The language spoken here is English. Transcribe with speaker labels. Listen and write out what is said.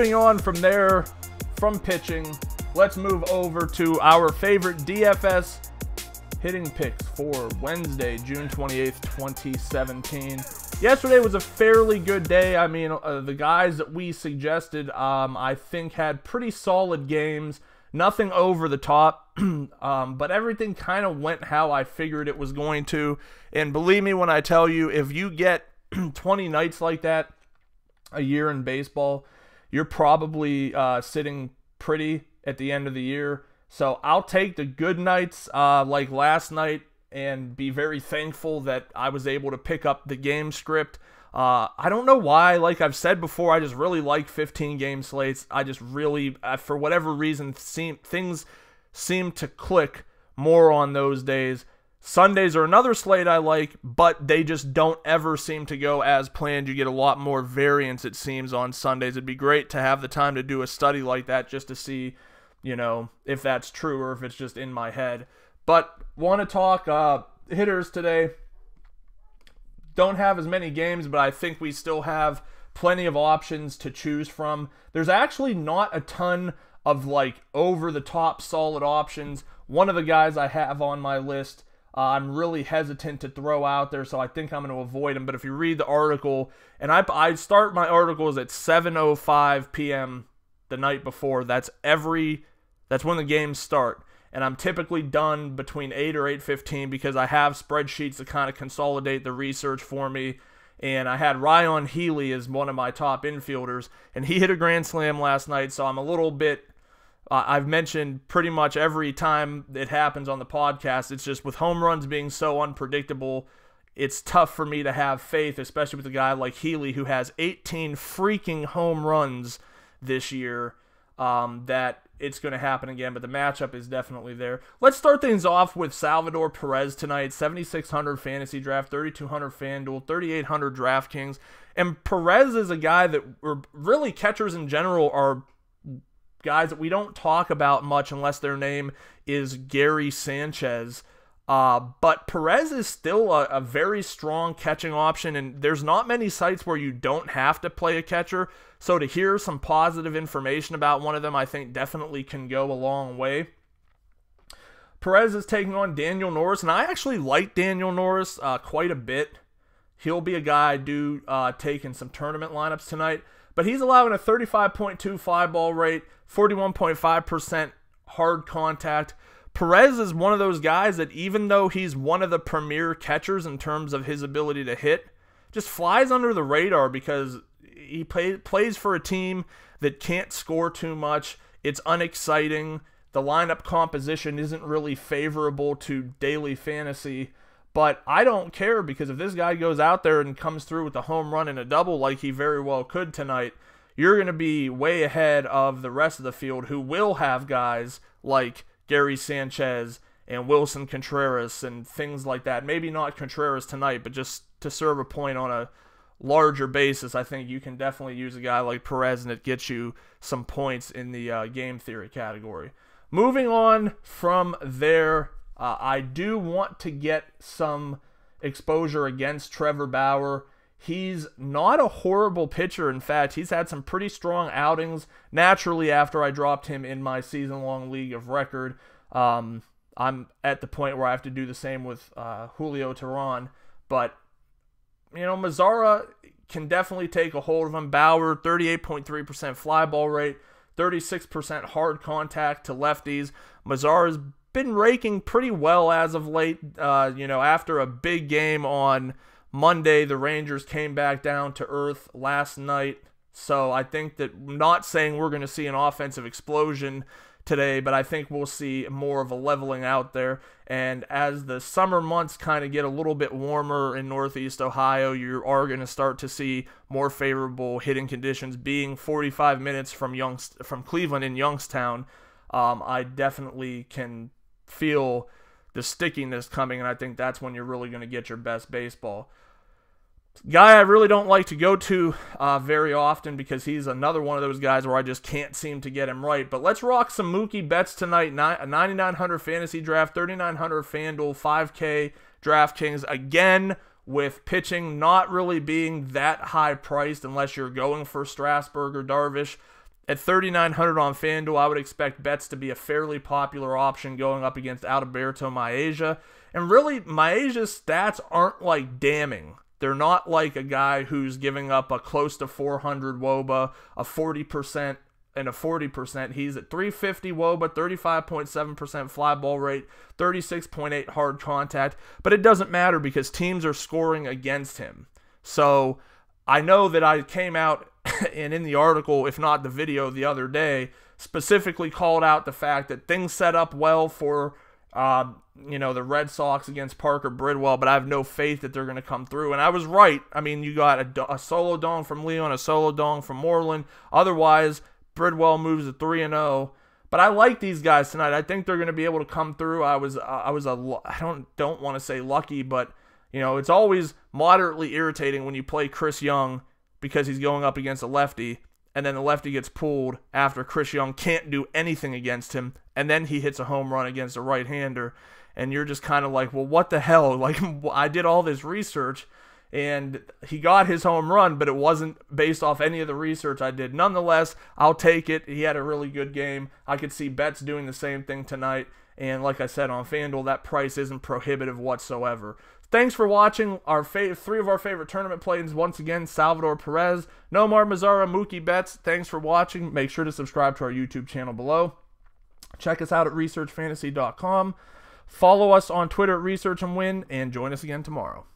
Speaker 1: moving on from there, from pitching, let's move over to our favorite DFS hitting picks for Wednesday, June 28th, 2017. Yesterday was a fairly good day. I mean, uh, the guys that we suggested, um, I think, had pretty solid games. Nothing over the top, um, but everything kind of went how I figured it was going to. And believe me when I tell you, if you get 20 nights like that a year in baseball, you're probably uh, sitting pretty at the end of the year. So I'll take the good nights uh, like last night and be very thankful that I was able to pick up the game script. Uh, I don't know why. Like I've said before, I just really like 15 game slates. I just really, uh, for whatever reason, seem things seem to click more on those days. Sundays are another slate I like, but they just don't ever seem to go as planned. You get a lot more variance, it seems, on Sundays. It'd be great to have the time to do a study like that just to see, you know, if that's true or if it's just in my head. But want to talk uh, hitters today. Don't have as many games, but I think we still have plenty of options to choose from. There's actually not a ton of like over the top solid options. One of the guys I have on my list uh, I'm really hesitant to throw out there, so I think I'm going to avoid him. But if you read the article, and I, I start my articles at 7:05 p.m. the night before. That's every. That's when the games start, and I'm typically done between 8 or 8:15 because I have spreadsheets to kind of consolidate the research for me. And I had Ryan Healy as one of my top infielders, and he hit a grand slam last night, so I'm a little bit uh, I've mentioned pretty much every time it happens on the podcast. It's just with home runs being so unpredictable, it's tough for me to have faith, especially with a guy like Healy who has 18 freaking home runs this year. Um, that it's going to happen again, but the matchup is definitely there. Let's start things off with Salvador Perez tonight. 7,600 fantasy draft, 3,200 FanDuel, 3,800 DraftKings. And Perez is a guy that, really catchers in general, are guys that we don't talk about much unless their name is Gary Sanchez. Uh, but Perez is still a, a, very strong catching option, and there's not many sites where you don't have to play a catcher. So to hear some positive information about one of them, I think definitely can go a long way. Perez is taking on Daniel Norris, and I actually like Daniel Norris uh, quite a bit. He'll be a guy I do uh, take in some tournament lineups tonight, but he's allowing a 35.2 fly ball rate, 41.5% hard contact. Perez is one of those guys that, even though he's one of the premier catchers in terms of his ability to hit, just flies under the radar because he play, plays for a team that can't score too much. It's unexciting. The lineup composition isn't really favorable to daily fantasy. But I don't care because if this guy goes out there and comes through with a home run and a double like he very well could tonight, you're going to be way ahead of the rest of the field who will have guys like Gary Sanchez and Willson Contreras and things like that. Maybe not Contreras tonight, but just to serve a point on a larger basis, I think you can definitely use a guy like Perez and it gets you some points in the uh, game theory category. Moving on from there, uh, I do want to get some exposure against Trevor Bauer. He's not a horrible pitcher. In fact, he's had some pretty strong outings naturally after I dropped him in my season long league of record. Um, I'm at the point where I have to do the same with uh, Julio Teheran. But, you know, Mazara can definitely take a hold of him. Bauer, 38.3% fly ball rate, 36% hard contact to lefties. Mazara's been raking pretty well as of late. Uh, you know, after a big game on Monday, the Rangers came back down to earth last night. So I think that not saying we're going to see an offensive explosion today, but I think we'll see more of a leveling out there. And as the summer months kind of get a little bit warmer in Northeast Ohio, you are going to start to see more favorable hitting conditions. Being 45 minutes from Youngst- from Cleveland in Youngstown, um, I definitely can feel the stickiness coming, and I think that's when you're really going to get your best baseball. Guy I really don't like to go to uh, very often because he's another one of those guys where I just can't seem to get him right. But let's rock some Mookie Betts tonight. 9,900 fantasy draft, 3,900 FanDuel, 5K DraftKings. Again, with pitching not really being that high priced unless you're going for Strasburg or Darvish. At 3,900 on FanDuel, I would expect Betts to be a fairly popular option going up against Adalberto Mejia. And really, Mejia's stats aren't like damning. They're not like a guy who's giving up a close to 400 Woba, a 40% and a 40%. He's at 350 Woba, 35.7% fly ball rate, 36.8 hard contact. But it doesn't matter because teams are scoring against him. So I know that I came out and in the article, if not the video the other day, specifically called out the fact that things set up well for uh, you know the Red Sox against Parker Bridwell, but I have no faith that they're going to come through. And I was right. I mean, you got a, a solo dong from Leon, a solo dong from Moreland. Otherwise, Bridwell moves to three and zero. Oh. But I like these guys tonight. I think they're going to be able to come through. I was I was a I don't don't want to say lucky, but you know it's always moderately irritating when you play Chris Young because he's going up against a lefty, and then the lefty gets pulled after Chris Young can't do anything against him, and then he hits a home run against a right hander. And you're just kind of like, well, what the hell? Like, I did all this research and he got his home run, but it wasn't based off any of the research I did. Nonetheless, I'll take it. He had a really good game. I could see Betts doing the same thing tonight. And like I said on FanDuel, that price isn't prohibitive whatsoever. Thanks for watching our three of our favorite tournament plays. Once again, Salvador Perez, Nomar Mazara, Mookie Betts. Thanks for watching. Make sure to subscribe to our YouTube channel below. Check us out at researchfantasy.com. Follow us on Twitter at Research and Win, and join us again tomorrow.